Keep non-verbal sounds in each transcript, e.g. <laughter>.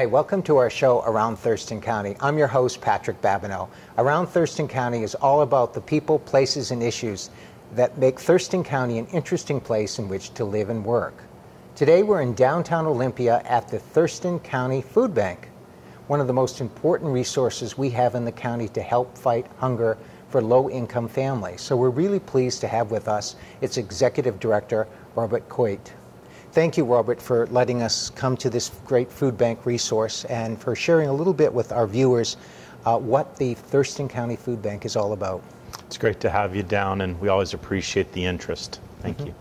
Hi, welcome to our show Around Thurston County. I'm your host, Patrick Babineau. Around Thurston County is all about the people, places, and issues that make Thurston County an interesting place in which to live and work. Today we're in downtown Olympia at the Thurston County Food Bank, one of the most important resources we have in the county to help fight hunger for low income families. So we're really pleased to have with us its Executive Director, Robert Coit. Thank you, Robert, for letting us come to this great food bank resource and for sharing a little bit with our viewers uh, what the Thurston County Food Bank is all about. It's great to have you down, and we always appreciate the interest. Thank mm-hmm. you.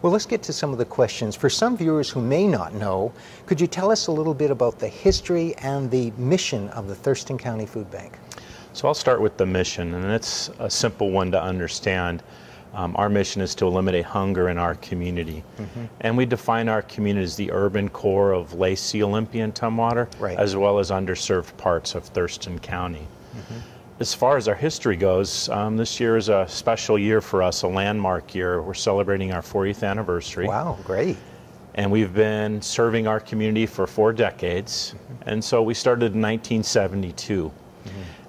Well, let's get to some of the questions. For some viewers who may not know, could you tell us a little bit about the history and the mission of the Thurston County Food Bank? So I'll start with the mission, and it's a simple one to understand. Um, our mission is to eliminate hunger in our community. Mm-hmm. And we define our community as the urban core of Lacey, Olympia, and Tumwater, right. as well as underserved parts of Thurston County. Mm-hmm. As far as our history goes, um, this year is a special year for us, a landmark year. We're celebrating our 40th anniversary. Wow, great. And we've been serving our community for four decades. Mm-hmm. And so we started in 1972.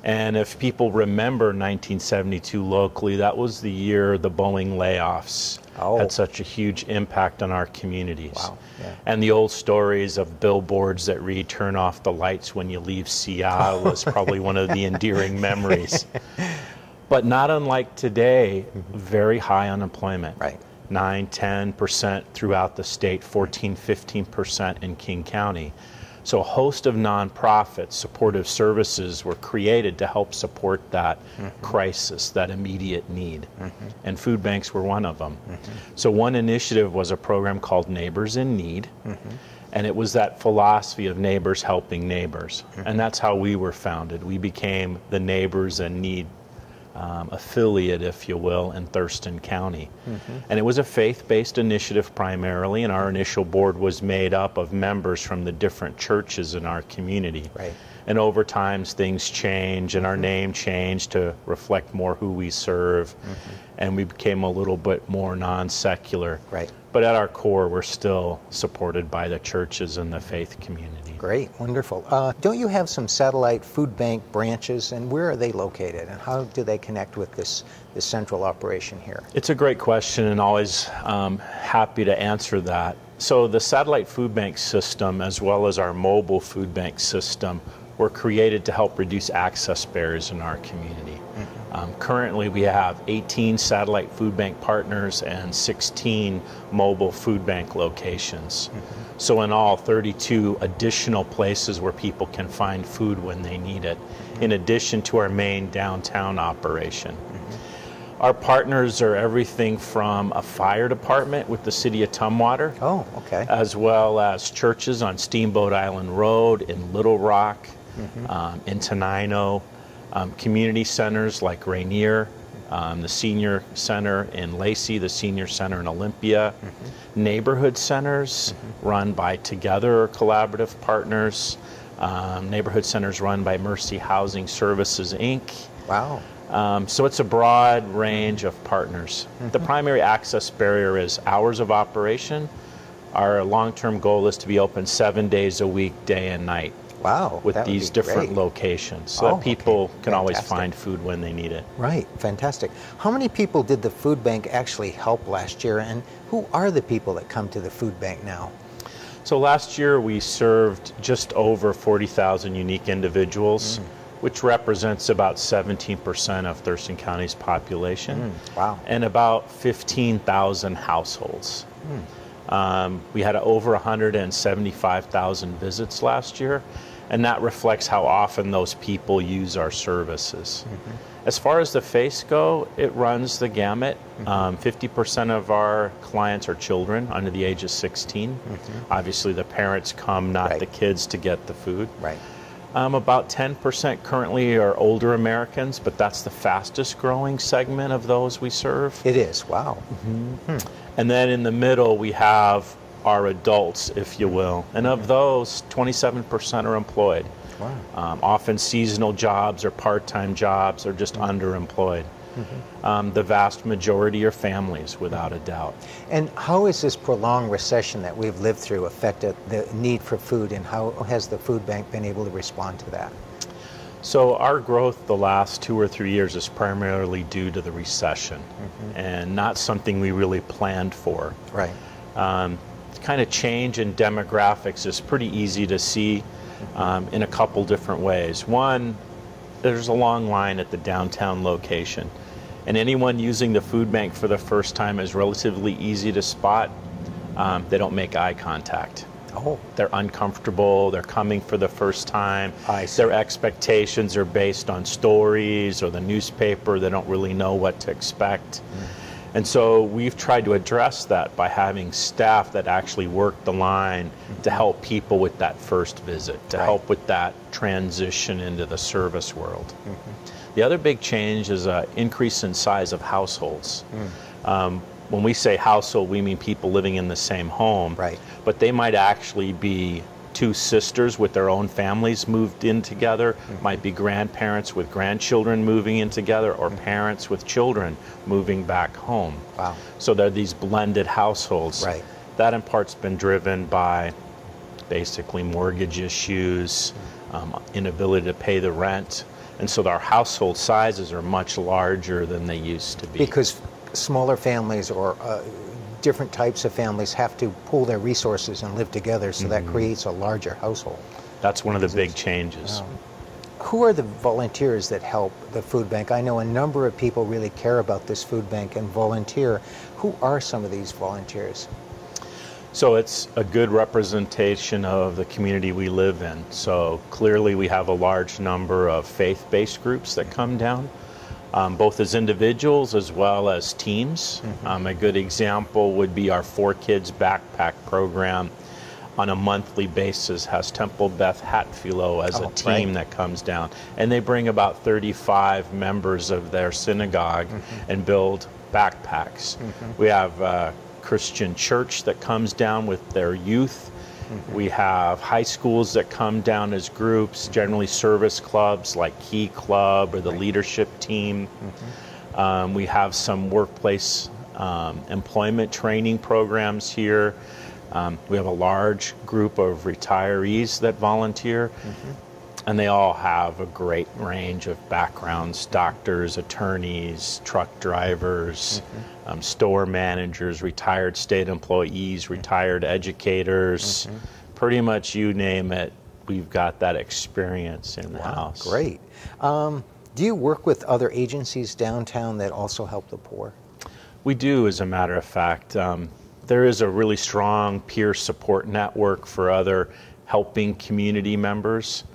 And if people remember 1972 locally, that was the year the Boeing layoffs oh. had such a huge impact on our communities. Wow. Yeah. And the old stories of billboards that read "Turn off the lights when you leave Seattle" <laughs> was probably one of the endearing memories. <laughs> But not unlike today, mm-hmm. very high unemployment. Right. 9, 10% throughout the state, 14, 15% in King County. So a host of nonprofits, supportive services were created to help support that mm-hmm. crisis, that immediate need. Mm-hmm. And food banks were one of them. Mm-hmm. So one initiative was a program called Neighbors in Need. Mm-hmm. And it was that philosophy of neighbors helping neighbors. Mm-hmm. And that's how we were founded. We became the Neighbors in Need um, affiliate, if you will, in Thurston County. Mm-hmm. And it was a faith based initiative primarily, and our initial board was made up of members from the different churches in our community. Right. And over time, things change, and our mm-hmm. name changed to reflect more who we serve, mm-hmm. and we became a little bit more non secular. Right. But at our core, we're still supported by the churches and the faith community. Great, wonderful. Uh, don't you have some satellite food bank branches, and where are they located, and how do they connect with this, this central operation here? It's a great question, and always um, happy to answer that. So, the satellite food bank system, as well as our mobile food bank system, were created to help reduce access barriers in our community. Mm-hmm. Um, currently, we have 18 satellite food bank partners and 16 mobile food bank locations. Mm-hmm. So, in all, 32 additional places where people can find food when they need it, in addition to our main downtown operation. Mm-hmm. Our partners are everything from a fire department with the city of Tumwater. Oh, okay. As well as churches on Steamboat Island Road, in Little Rock, mm-hmm. um, in Tenino, um, community centers like Rainier, um, the senior center in Lacey, the senior center in Olympia, mm-hmm. neighborhood centers mm-hmm. run by Together or collaborative partners, um, neighborhood centers run by Mercy Housing Services Inc. Wow. Um, so it's a broad range of partners. Mm-hmm. The primary access barrier is hours of operation. Our long term goal is to be open seven days a week, day and night. Wow. With these different great. locations so oh, that people okay. can always find food when they need it. Right, fantastic. How many people did the food bank actually help last year, and who are the people that come to the food bank now? So last year we served just over 40,000 unique individuals. Mm. Which represents about 17% of Thurston County's population. Mm. Wow. And about 15,000 households. Mm. Um, we had over 175,000 visits last year, and that reflects how often those people use our services. Mm-hmm. As far as the face go, it runs the gamut. Mm-hmm. Um, 50% of our clients are children under the age of 16. Mm-hmm. Obviously, the parents come, not right. the kids, to get the food. Right. Um, about 10% currently are older Americans, but that's the fastest growing segment of those we serve. It is, wow. Mm-hmm. Hmm. And then in the middle, we have our adults, if you will. And of those, 27% are employed. Wow. Um, often seasonal jobs or part time jobs or just mm-hmm. Um, the vast majority are families, without a doubt. And how has this prolonged recession that we've lived through affected the need for food, and how has the food bank been able to respond to that? So our growth the last two or three years is primarily due to the recession, and not something we really planned for. Right. Um, kind of change in demographics is pretty easy to see um, in a couple different ways. One, there's a long line at the downtown location, and anyone using the food bank for the first time is relatively easy to spot. Um, they don't make eye contact. Oh, They're uncomfortable. They're coming for the first time. Their expectations are based on stories or the newspaper. They don't really know what to expect. Mm. And so we've tried to address that by having staff that actually work the line to mm-hmm. help people with that first visit, to Right. help with that transition into the service world. Mm-hmm. The other big change is an increase in size of households. Hmm. Um, when we say household, we mean people living in the same home. Right. But they might actually be two sisters with their own families moved in together, hmm. might be grandparents with grandchildren moving in together, or hmm. parents with children moving back home. Wow. So there are these blended households. Right. That in part's been driven by basically mortgage issues, um, inability to pay the rent. And so our household sizes are much larger than they used to be. because smaller families or uh, different types of families have to pool their resources and live together, so that creates a larger household. That's one of the big changes. Who are the volunteers that help the food bank? I know a number of people really care about this food bank and volunteer. Who are some of these volunteers? So it's a good representation of the community we live in. So clearly, we have a large number of faith based groups that come down, um, both as individuals as well as teams. Um, a good example would be our Four Kids Backpack program. On a monthly basis, has Temple Beth Hatfiloh as Oh, a team right. that comes down, and they bring about 35 members of their synagogue and build backpacks. We have uh, Christian church that comes down with their youth. We have high schools that come down as groups, generally service clubs like Key Club or the leadership team. Um, we have some workplace um, employment training programs here. Um, we have a large group of retirees that volunteer, and they all have a great range of backgrounds doctors, attorneys, truck drivers, um, store managers, retired state employees, retired educators. Pretty much you name it, we've got that experience in the house. Great. Um, do you work with other agencies downtown that also help the poor? We do, as a matter of fact. Um, there is a really strong peer support network for other helping community members.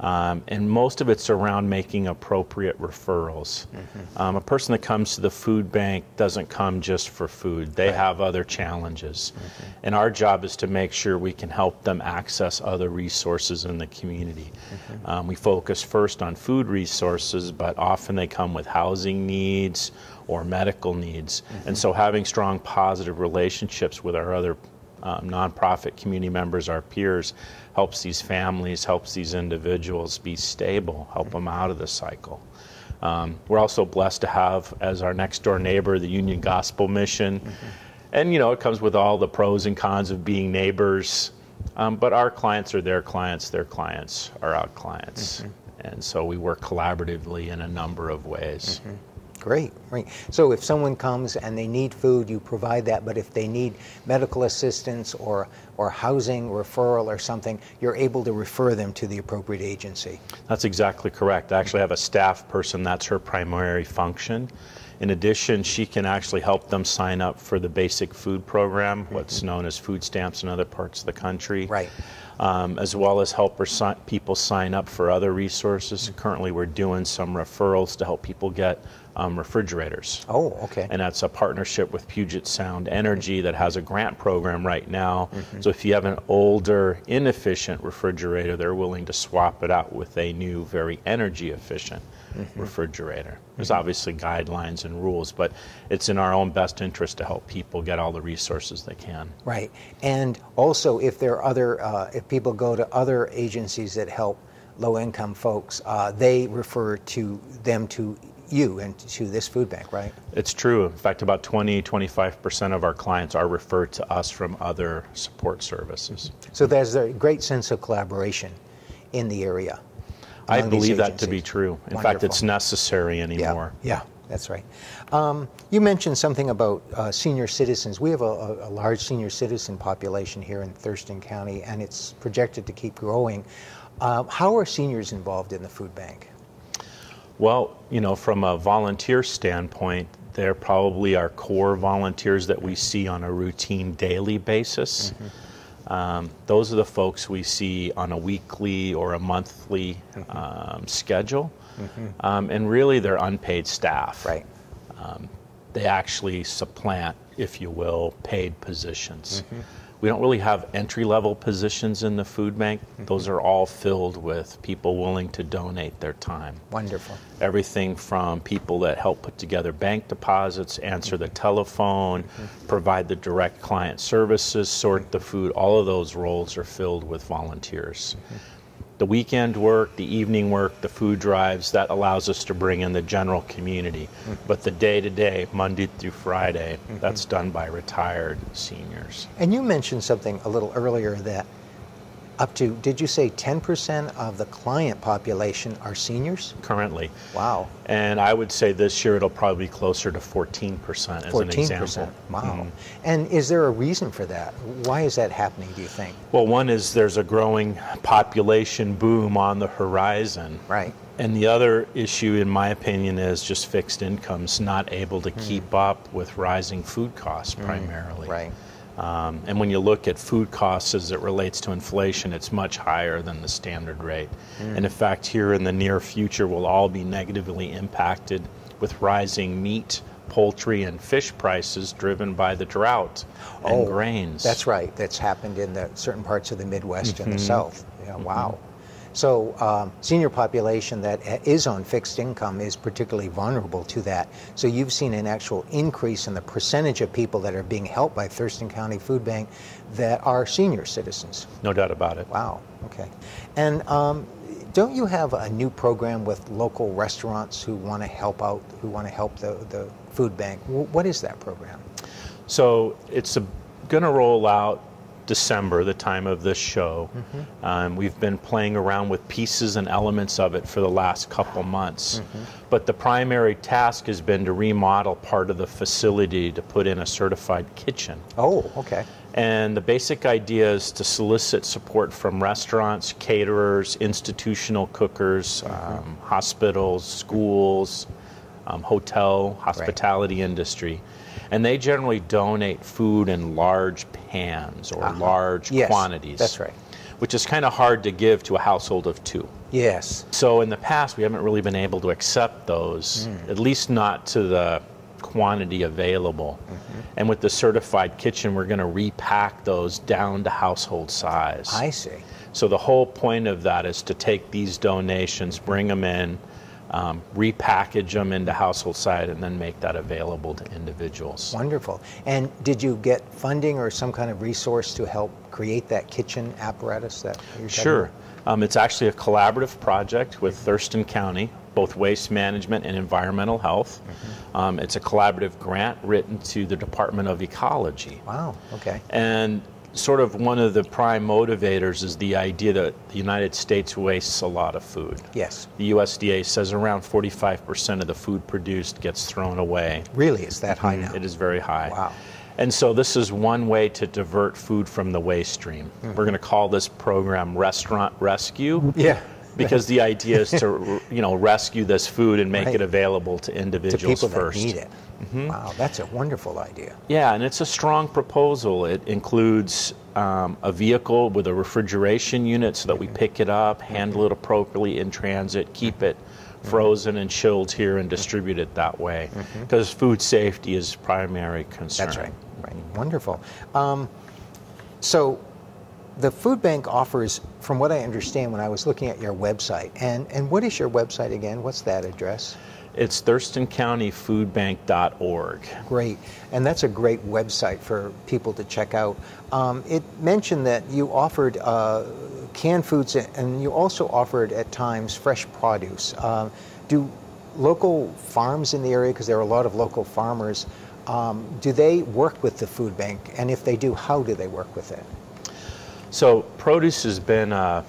Um, and most of it's around making appropriate referrals. Um, a person that comes to the food bank doesn't come just for food, they have other challenges. And our job is to make sure we can help them access other resources in the community. Um, we focus first on food resources, but often they come with housing needs or medical needs. And so having strong positive relationships with our other um, nonprofit community members, our peers, helps these families, helps these individuals be stable, help them out of the cycle. Um, we're also blessed to have as our next door neighbor the Union Gospel Mission. And, you know, it comes with all the pros and cons of being neighbors. Um, but our clients are their clients, their clients are our clients. And so we work collaboratively in a number of ways. Great, great. So if someone comes and they need food, you provide that, but if they need medical assistance or, or housing referral or something, you're able to refer them to the appropriate agency. That's exactly correct. I actually have a staff person, that's her primary function. In addition, she can actually help them sign up for the basic food program, what's known as food stamps in other parts of the country. Right. Um, as well as help her si- people sign up for other resources. Currently, we're doing some referrals to help people get um, refrigerators. Oh, okay. And that's a partnership with Puget Sound Energy that has a grant program right now. So if you have an older, inefficient refrigerator, they're willing to swap it out with a new, very energy efficient refrigerator. There's obviously guidelines and rules, but it's in our own best interest to help people get all the resources they can. Right. And also, if there are other, uh, if people go to other agencies that help low income folks, uh, they refer to them to you and to this food bank, right? It's true. In fact, about 20, 25% of our clients are referred to us from other support services. So there's a great sense of collaboration in the area. I believe that to be true. In fact, it's necessary anymore. Yeah, yeah, that's right. Um, you mentioned something about uh, senior citizens. We have a, a, a large senior citizen population here in Thurston County, and it's projected to keep growing. Uh, how are seniors involved in the food bank? Well, you know, from a volunteer standpoint, they're probably our core volunteers that we see on a routine daily basis. Um, those are the folks we see on a weekly or a monthly um, schedule. Um, and really, they're unpaid staff. Right. They actually supplant, if you will, paid positions. We don't really have entry level positions in the food bank. Mm-hmm. Those are all filled with people willing to donate their time. Wonderful. everything from people that help put together bank deposits, answer the telephone, mm-hmm. provide the direct client services, sort the food, all of those roles are filled with volunteers. Mm-hmm. The weekend work, the evening work, the food drives, that allows us to bring in the general community. Mm-hmm. But the day to day, Monday through Friday, mm-hmm. that's done by retired seniors. And you mentioned something a little earlier that up to, did you say 10% of the client population are seniors? Currently. Wow. And I would say this year it'll probably be closer to 14% as an 14%. example. Wow. Mm-hmm. And is there a reason for that? Why is that happening, do you think? Well, one is there's a growing population boom on the horizon. Right. And the other issue, in my opinion, is just fixed incomes not able to hmm. keep up with rising food costs hmm. primarily. Right. Um, and when you look at food costs as it relates to inflation, it's much higher than the standard rate. And in fact, here in the near future, we'll all be negatively impacted with rising meat, poultry, and fish prices driven by the drought and grains. Oh, That's right. That's happened in the certain parts of the Midwest and the Mm-hmm. South. Wow. So, um, senior population that uh, on fixed income is particularly vulnerable to that. So, you've seen an actual increase in the percentage of people that are being helped by Thurston County Food Bank that are senior citizens. No doubt about it. Wow. Okay. And um, don't you have a new program with local restaurants who want to help out, who want to help the, the food bank? Wh- What is that program? So it's going to roll out December, the time of this show. Um, we've been playing around with pieces and elements of it for the last couple months. But the primary task has been to remodel part of the facility to put in a certified kitchen. Oh, okay. And the basic idea is to solicit support from restaurants, caterers, institutional cookers, um, hospitals, schools, um, hotel, hospitality industry. And they generally donate food in large pans or uh-huh. large Yes, quantities. that's right. Which is kind of hard to give to a household of two. Yes. So in the past, we haven't really been able to accept those, hmm. at least not to the quantity available. Mm-hmm. And with the certified kitchen, we're going to repack those down to household size. I see. So the whole point of that is to take these donations, bring them in, um, repackage them into household size, and then make that available to individuals. Wonderful. And did you get funding or some kind of resource to help create that kitchen apparatus that you're Sure. Um, it's actually a collaborative project with Thurston County, both waste management and environmental health. Um, it's a collaborative grant written to the Department of Ecology. Wow. Okay. And sort of one of the prime motivators is the idea that the United States wastes a lot of food. Yes. The USDA says around 45% of the food produced gets thrown away. Really, it's that high now. It is very high. Wow. And so this is one way to divert food from the waste stream. Mm-hmm. We're going to call this program Restaurant Rescue. Yeah. Because the idea is to, <laughs> you know, rescue this food and make Right. it available to individuals To people first. that need it. Wow, that's a wonderful idea. Yeah, and it's a strong proposal. It includes um, a vehicle with a refrigeration unit so that we pick it up, handle it appropriately in transit, keep it frozen and chilled here, and distribute it that way. Because food safety is primary concern. That's right. Right. Wonderful. Um, so, the food bank offers, from what I understand, when I was looking at your website, and and what is your website again? What's that address? It's thurstoncountyfoodbank.org. Great, and that's a great website for people to check out. Um, it mentioned that you offered uh, canned foods, and you also offered at times fresh produce. Uh, do local farms in the area, because there are a lot of local farmers, um, do they work with the food bank? And if they do, how do they work with it? So produce has been a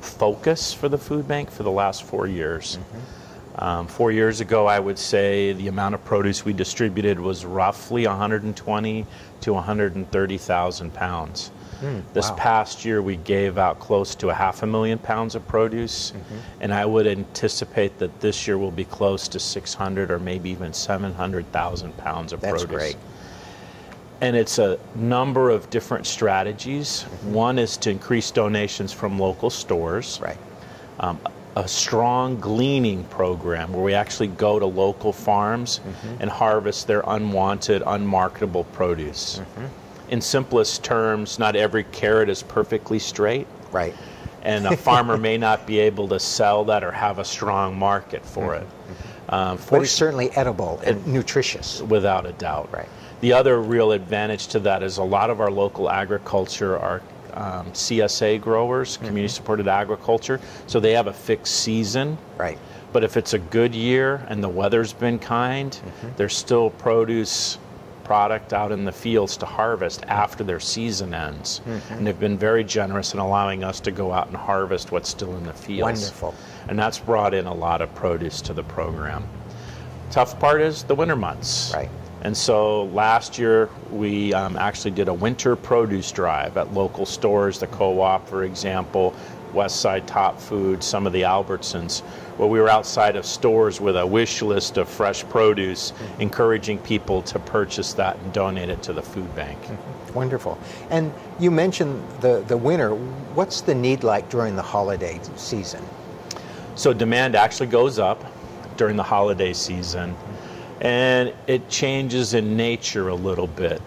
focus for the food bank for the last four years. Mm-hmm. Um, four years ago, I would say the amount of produce we distributed was roughly 120 to 130,000 pounds. Hmm, this wow. past year, we gave out close to a half a million pounds of produce, mm-hmm. and I would anticipate that this year will be close to 600 or maybe even 700,000 pounds of That's produce. great. And it's a number of different strategies. Mm-hmm. One is to increase donations from local stores. Right. Um, a strong gleaning program where we actually go to local farms mm-hmm. and harvest their unwanted, unmarketable produce. Mm-hmm. In simplest terms, not every carrot is perfectly straight, Right. and a farmer may not be able to sell that or have a strong market for it. Um, But it's certainly edible and nutritious. without a doubt. Right. The other real advantage to that is a lot of our local agriculture are um, CSA growers, community supported agriculture, so they have a fixed season. Right. But if it's a good year and the weather's been kind, there's still produce product out in the fields to harvest after their season ends. And they've been very generous in allowing us to go out and harvest what's still in the fields. Wonderful. And that's brought in a lot of produce to the program. Tough part is the winter months. Right. And so last year we um, actually did a winter produce drive at local stores, the Co-op, for example, West Side Top Food, some of the Albertsons, where we were outside of stores with a wish list of fresh produce, encouraging people to purchase that and donate it to the food bank. Mm-hmm. Wonderful. And you mentioned the, the winter. What's the need like during the holiday season? So demand actually goes up during the holiday season, and it changes in nature a little bit.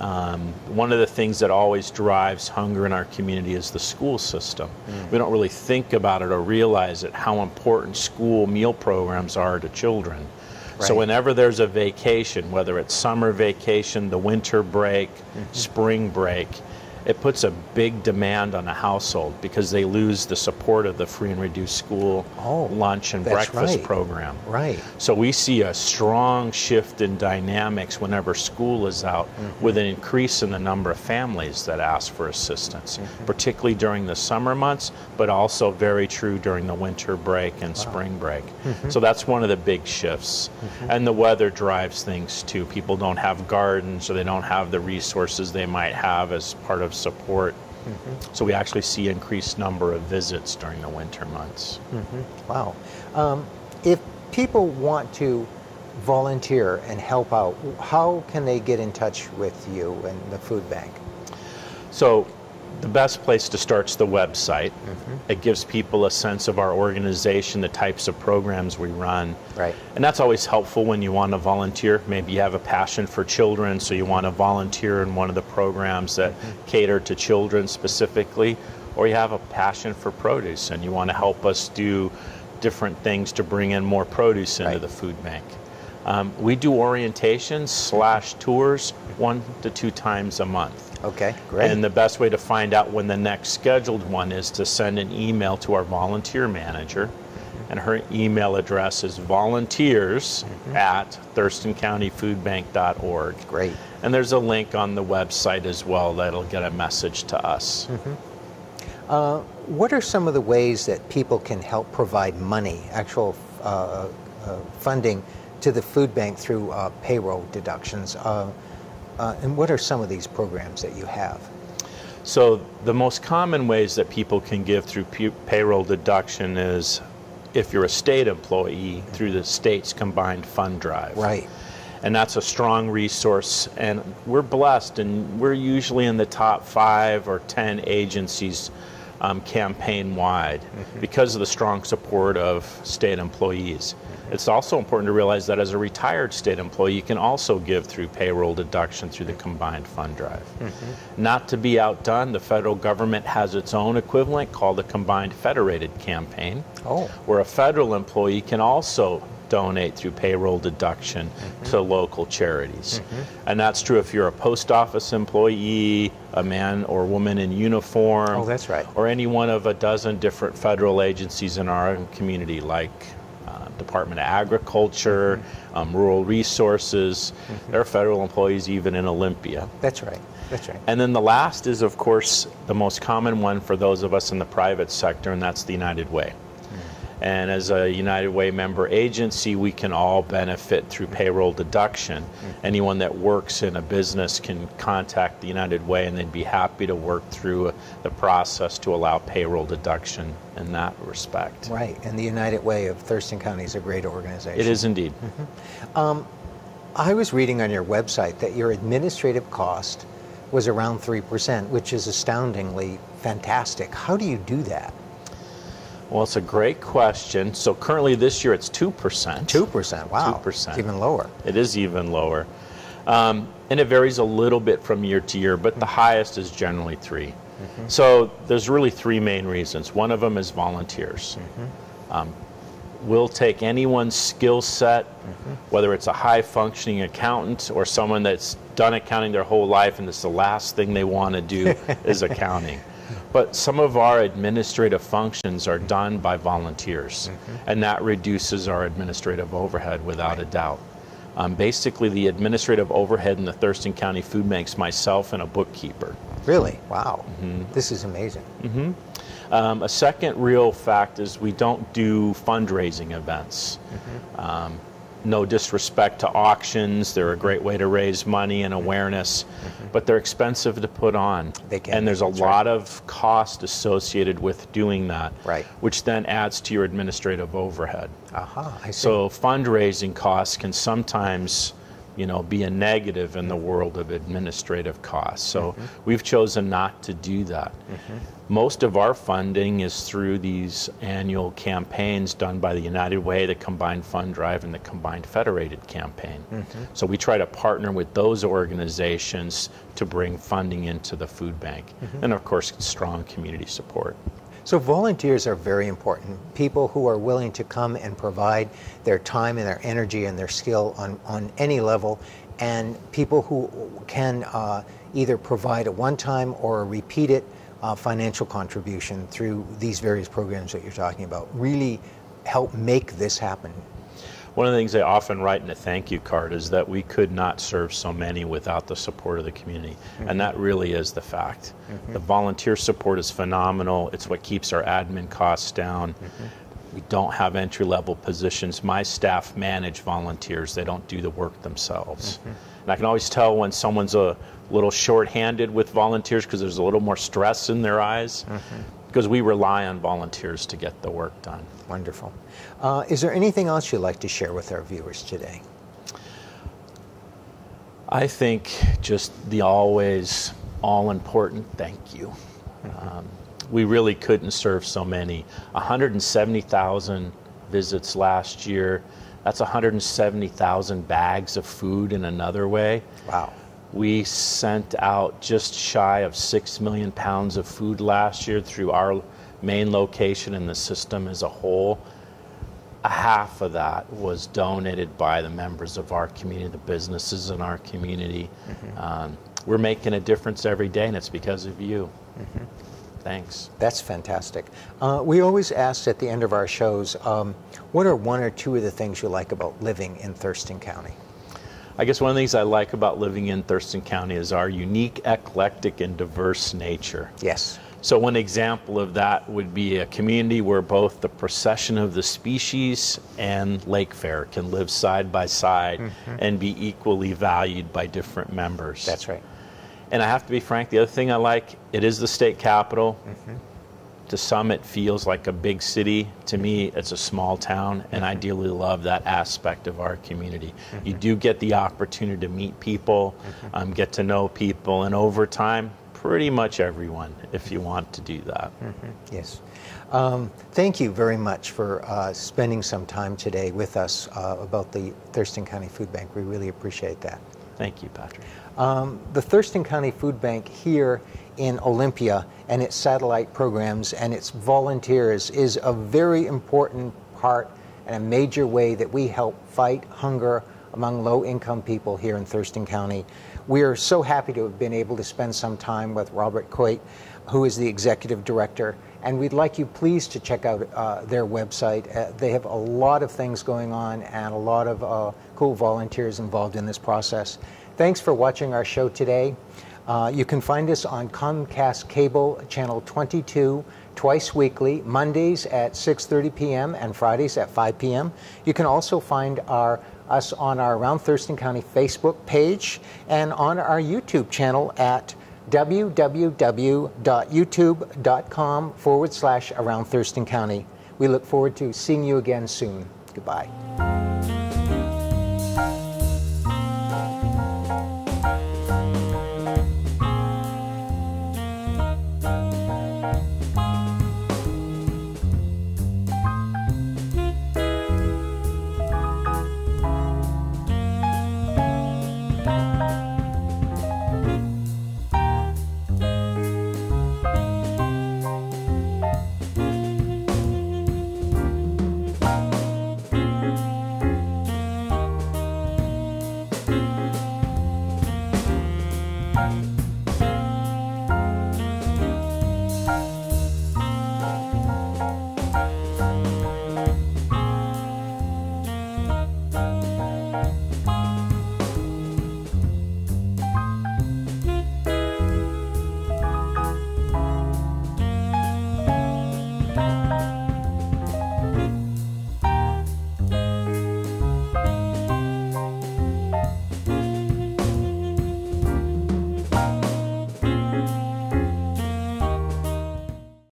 Um, one of the things that always drives hunger in our community is the school system. We don't really think about it or realize it how important school meal programs are to children. So whenever there's a vacation, whether it's summer vacation, the winter break, spring break, it puts a big demand on a household because they lose the support of the free and reduced school Oh, lunch and breakfast right. program. Right. So we see a strong shift in dynamics whenever school is out, Mm-hmm. with an increase in the number of families that ask for assistance, Mm-hmm. particularly during the summer months, but also very true during the winter break and spring break. Mm-hmm. So that's one of the big shifts. And the weather drives things too. People don't have gardens or they don't have the resources they might have as part of support. Mm-hmm. So we actually see increased number of visits during the winter months. Wow. Um, if people want to volunteer and help out, how can they get in touch with you and the food bank? So, the best place to start is the website. Mm-hmm. It gives people a sense of our organization, the types of programs we run. Right. And that's always helpful when you want to volunteer. Maybe you have a passion for children, so you want to volunteer in one of the programs that mm-hmm. cater to children specifically, or you have a passion for produce and you want to help us do different things to bring in more produce into Right. the food bank. Um, we do orientations slash tours one to two times a month. Okay, great. And the best way to find out when the next scheduled one is to send an email to our volunteer manager. And her email address is volunteers at thurstoncountyfoodbank.org. great. And there's a link on the website as well that'll get a message to us. What are some of the ways that people can help provide money, actual uh, uh, funding, to the food bank through uh, payroll deductions? Uh, uh, and what are some of these programs that you have? So the most common ways that people can give through payroll deduction is if you're a state employee through the state's combined fund drive. Right. and that's a strong resource. And we're blessed, and we're usually in the top five or ten agencies um, campaign wide because of the strong support of state employees. It's also important to realize that as a retired state employee, you can also give through payroll deduction through the combined fund drive. Not to be outdone, the federal government has its own equivalent called the combined federated campaign Oh. where a federal employee can also donate through payroll deduction to local charities. And that's true if you're a post office employee, a man or woman in uniform. Oh, that's right. Or any one of a dozen different federal agencies in our community, like um, Department of Agriculture, um, Rural Resources. There are federal employees even in Olympia. That's right. That's right. And then the last is, of course, the most common one for those of us in the private sector, and that's the United Way. And as a United Way member agency, we can all benefit through payroll deduction. Mm-hmm. Anyone that works in a business can contact the United Way and they'd be happy to work through uh, the process to allow payroll deduction in that respect. Right. And the United Way of Thurston County is a great organization. It is indeed. Mm-hmm. Um, I was reading on your website that your administrative cost was around 3%, which is astoundingly fantastic. How do you do that? Well, it's a great question. So currently this year it's 2%. 2%. Wow. 2%. It's even lower. It is even lower. Um, and it varies a little bit from year to year, but the highest is generally 3 So there's really three main reasons. One of them is volunteers. Um, we'll take anyone's skill set, whether it's a high functioning accountant or someone that's done accounting their whole life and it's the last thing they want to do <laughs> is accounting. But some of our administrative functions are done by volunteers, and that reduces our administrative overhead without a doubt. Um, basically, the administrative overhead in the Thurston County Food Bank's myself and a bookkeeper. Really? Wow. This is amazing. Um, a second real fact is we don't do fundraising events. Um, no disrespect to auctions, they're a great way to raise money and awareness, mm-hmm. but they're expensive to put on. They can and there's a that's lot of cost associated with doing that, Right. which then adds to your administrative overhead. Aha, I see. So fundraising costs can sometimes, you know, be a negative in the mm-hmm. world of administrative costs. So mm-hmm. we've chosen not to do that. Mm-hmm. Most of our funding is through these annual campaigns done by the United Way, the Combined Fund Drive, and the Combined Federated Campaign. So we try to partner with those organizations to bring funding into the food bank. And of course, strong community support. So volunteers are very important. People who are willing to come and provide their time and their energy and their skill on, on any level, and people who can uh, either provide a one-time or a repeated uh, financial contribution through these various programs that you're talking about really help make this happen. One of the things they often write in a thank you card is that we could not serve so many without the support of the community. And mm-hmm. that really is the fact. Mm-hmm. The volunteer support is phenomenal. It's what keeps our admin costs down. Mm-hmm. We don't have entry level positions. My staff manage volunteers, they don't do the work themselves. And I can always tell when someone's a little short-handed with volunteers because there's a little more stress in their eyes because we rely on volunteers to get the work done. Wonderful. Uh, is there anything else you'd like to share with our viewers today? I think just the always all important thank you. Um, we really couldn't serve so many. 170,000 visits last year. That's 170,000 bags of food in another way. Wow. We sent out just shy of 6 million pounds of food last year through our main location and the system as a whole. A half of that was donated by the members of our community, the businesses in our community. Um, we're making a difference every day, and it's because of you. Thanks. That's fantastic. Uh, we always ask at the end of our shows, um, what are one or two of the things you like about living in Thurston County? I guess one of the things I like about living in Thurston County is our unique, eclectic, and diverse nature. Yes. So, one example of that would be a community where both the procession of the species and lake fair can live side by side mm-hmm. and be equally valued by different members. That's right. And I have to be frank, the other thing I like, it is the state capital. Mm-hmm. To some, it feels like a big city. To me, it's a small town, and I dearly love that aspect of our community. You do get the opportunity to meet people, um, get to know people, and over time, pretty much everyone, if you want to do that. Yes. Um, thank you very much for uh, spending some time today with us uh, about the Thurston County Food Bank. We really appreciate that. Thank you, Patrick. Um, the Thurston County Food Bank here in Olympia and its satellite programs and its volunteers is a very important part and a major way that we help fight hunger among low income people here in Thurston County. We are so happy to have been able to spend some time with Robert Coit, who is the executive director. And we'd like you please to check out uh, their website. Uh, they have a lot of things going on and a lot of uh, cool volunteers involved in this process. Thanks for watching our show today. Uh, you can find us on Comcast Cable Channel 22 twice weekly, Mondays at 6:30 p.m. and Fridays at 5 p.m. You can also find our us on our Around Thurston County Facebook page and on our YouTube channel at www.youtube.com forward slash Around Thurston County. We look forward to seeing you again soon. Goodbye.